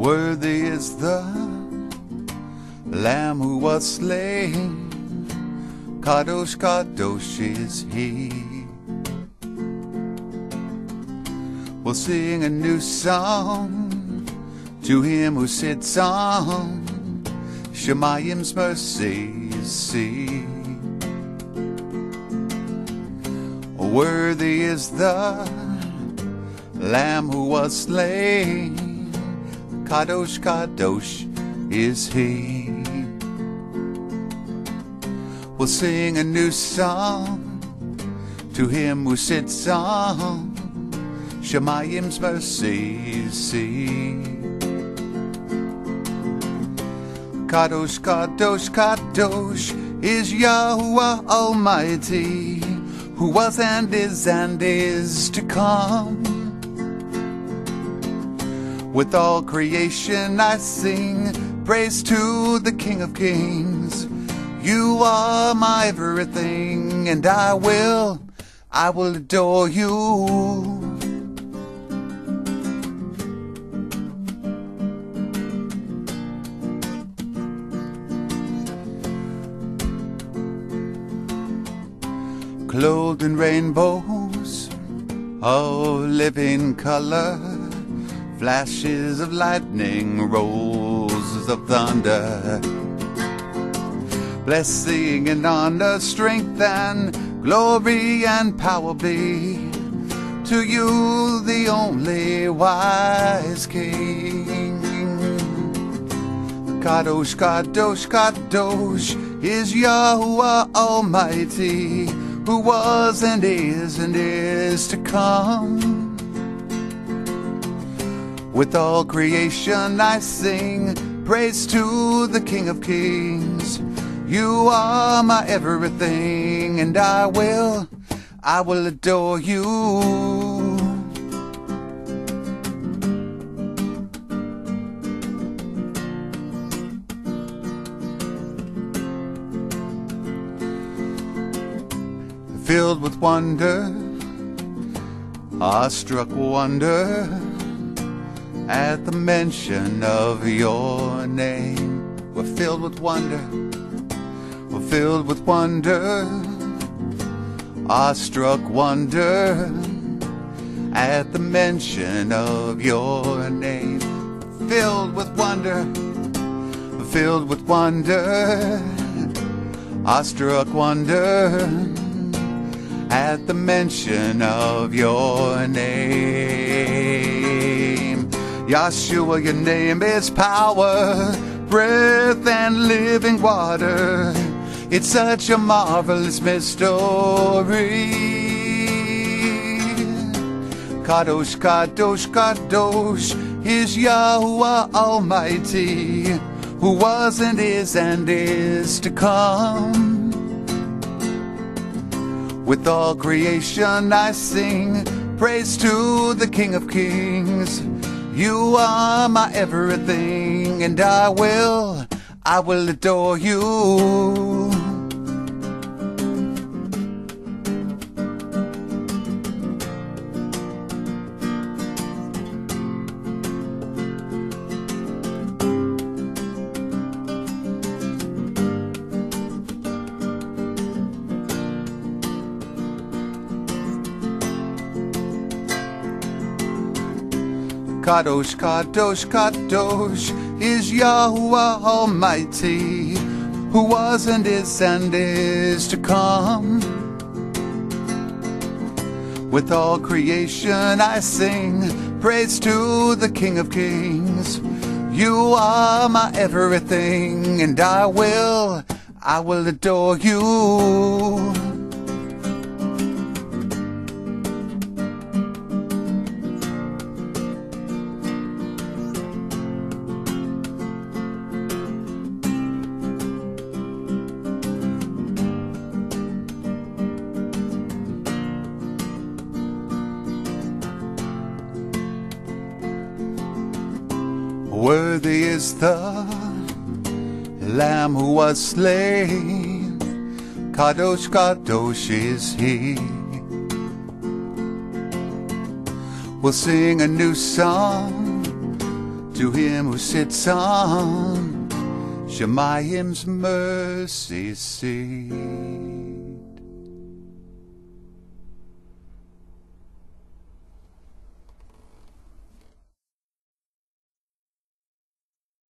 Worthy is the Lamb who was slain. Kadosh, Kadosh is He. We'll sing a new song to Him who sits on Shemayim's mercy seat. Worthy is the Lamb who was slain. Kadosh, Kadosh is He. We'll sing a new song to Him who sits on Shemayim's mercy seat. Kadosh, Kadosh, Kadosh is Yahweh Almighty, who was and is and is to come. With all creation I sing praise to the King of Kings. You are my everything, and I will, I will adore you. Clothed in rainbows of living color, flashes of lightning, rolls of thunder. Blessing and honor, strength and glory and power be to you, the only wise King. Kadosh, Kadosh, Kadosh is Yahweh Almighty, who was and is and is to come. With all creation I sing praise to the King of Kings. You are my everything, and I will, I will adore you. Filled with wonder, awestruck wonder at the mention of your name. We're filled with wonder. We're filled with wonder, awestruck wonder at the mention of your name. Filled with wonder, filled with wonder, awestruck wonder at the mention of your name. Yahshua, your name is power, breath, and living water. It's such a marvelous mystery. Kadosh, Kadosh, Kadosh is Yahweh Almighty, who was and is and is to come. With all creation I sing praise to the King of Kings. You are my everything, and I will, I will adore you. Kadosh, Kadosh, Kadosh is Yahweh Almighty, who was and is and is to come. With all creation I sing praise to the King of Kings. You are my everything, and I will, I will adore you. Worthy is the Lamb who was slain. Kadosh, Kadosh is He. We'll sing a new song to him who sits on Shemayim's mercy seat.